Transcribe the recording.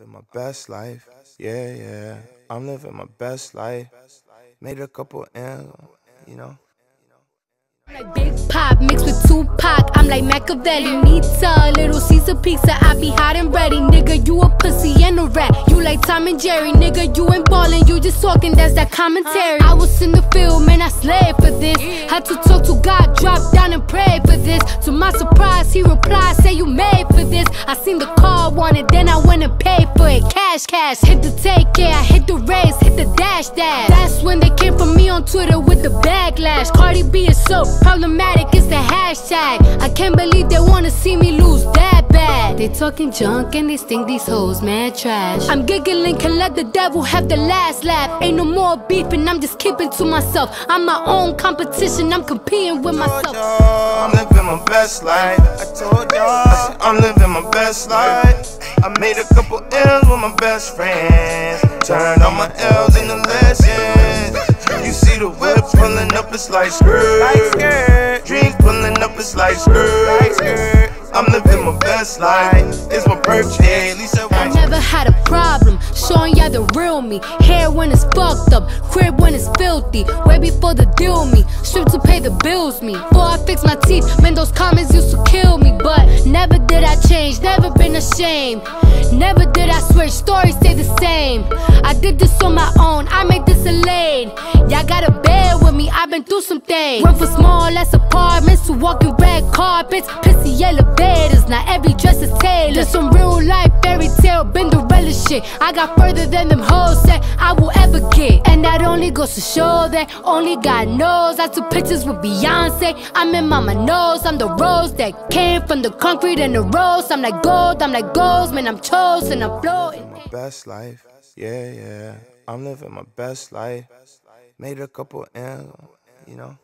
living my best life. Yeah, yeah. I'm living my best life. Made a couple M's, you know. Like Big Pop mixed with Tupac. I'm like Machiavelli. Nita, little Caesar pizza. I be hot and ready. Nigga, you a pussy and a rat. You like Tom and Jerry. Nigga, you ain't ballin'. You just talking. That's that commentary. I was in the field, man. I slaved for this. Had to talk to God, this. To my surprise, he replied, say you made for this. I seen the car, wanted, then I went and paid for it. Cash, cash. Hit the take, yeah. I hit the race, hit the dash, dash. That's when they came for me on Twitter with the backlash. Cardi B is so problematic, it's the hashtag. I can't believe they wanna see me lose that. They talking junk and they think these hoes mad trash. I'm giggling, can let the devil have the last laugh. Ain't no more beefing, I'm just keeping to myself. I'm my own competition, I'm competing with myself. I'm living my best life. I told y'all I'm living my best life. I made a couple M's with my best friends. Turned all my L's into lessons. You see the whip pulling up, it's like skirt. Dreams pulling up, it's like skirt. I'm living my best life. It's my birthday, least I never had a problem showing y'all the real me. Hair when it's fucked up, crib when it's filthy. Way before the deal me, strip to pay the bills me. Before I fix my teeth, man, those comments used to kill me. But never did I change, never been ashamed. Never did I switch, stories stay the same. I did this on my own, I made this a lane. I've been through some things. Went from small ass apartments to walking red carpets, pissy elevators. Now every dress is tailored. Just some real life fairy tale, Cinderella shit. I got further than them hoes said I will ever get. And that only goes to show that only God knows. I took pictures with Beyonce. I'm in mama knows I'm the rose that came from the concrete and the rose. I'm like gold, I'm like gold, man. I'm chosen, I'm floating. my best life. Yeah, yeah. I'm living my best life. Made a couple M's, you know.